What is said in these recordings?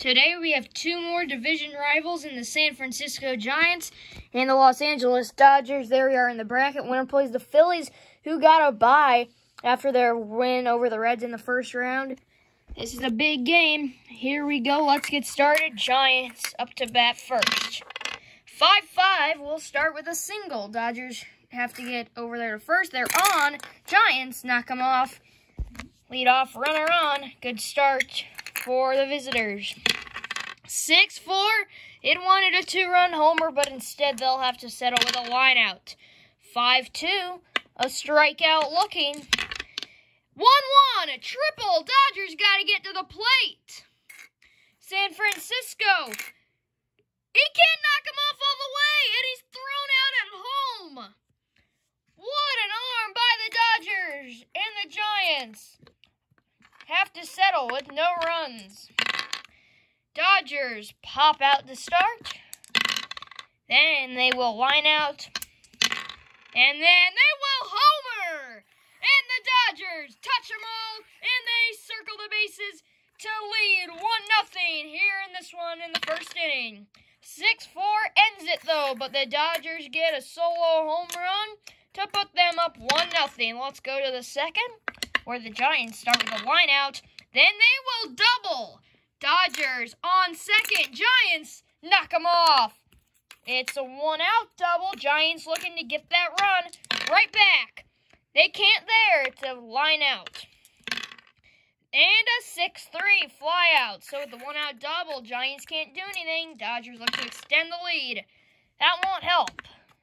Today we have two more division rivals in the San Francisco Giants and the Los Angeles Dodgers. There we are in the bracket. Winner plays the Phillies, who got a bye after their win over the Reds in the first round. This is a big game. Here we go. Let's get started. Giants up to bat first. 5-5. We'll start with a single. Dodgers have to get over there to first. They're on. Giants knock them off. Lead off runner on. Good start for the visitors. 6-4. It wanted a two-run homer, but instead they'll have to settle with a lineout. 5-2. A strikeout looking. 1-1. A triple. Dodgers got to get to the plate. San Francisco. He can't knock him off all the way, and he's thrown out at home. What an arm by the Dodgers and the Giants have to settle with no runs. Dodgers pop out to start. Then they will line out. And then they will homer. And the Dodgers touch them all. And they circle the bases to lead 1 nothing here in this one in the first inning. 6-4 ends it though, but the Dodgers get a solo home run to put them up 1 nothing. Let's go to the second where the Giants start with a line out. Then they will double. Dodgers on second. Giants knock them off. It's a one out double. Giants looking to get that run right back. They can't there. It's a line out. And a 6-3 flyout. So with the one out double, Giants can't do anything. Dodgers look to extend the lead. That won't help,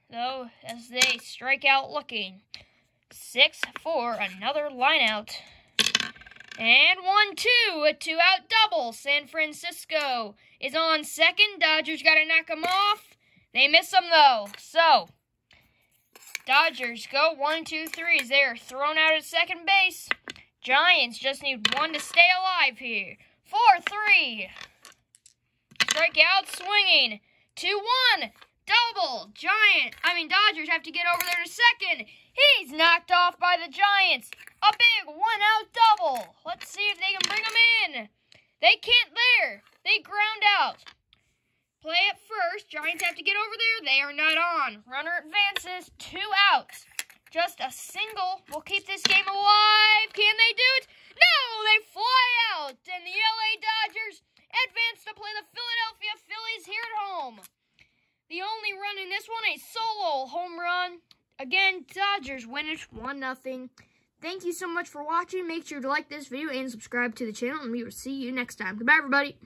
though, as they strike out looking. 6 4, another line out. And 1 2, a two out double. San Francisco is on second. Dodgers got to knock them off. They miss them though. So, Dodgers go 1 2 3 as they are thrown out at second base. Giants just need one to stay alive here. 4 3. Strikeout swinging. 2 1. Double. Giant. I mean, Dodgers have to get over there to second. He's knocked off by the Giants. A big one out double. Let's see if they can bring him in. They can't there. They ground out. Play it first. Giants have to get over there. They are not on. Runner advances. Two outs. Just a single will keep this game alive. Can they do it? No, they fly out. And the LA Dodgers advance to play the Philadelphia Phillies here at home. The only run in this one, a solo home run. Again, Dodgers win it 1 0. Thank you so much for watching. Make sure to like this video and subscribe to the channel, and we will see you next time. Goodbye, everybody.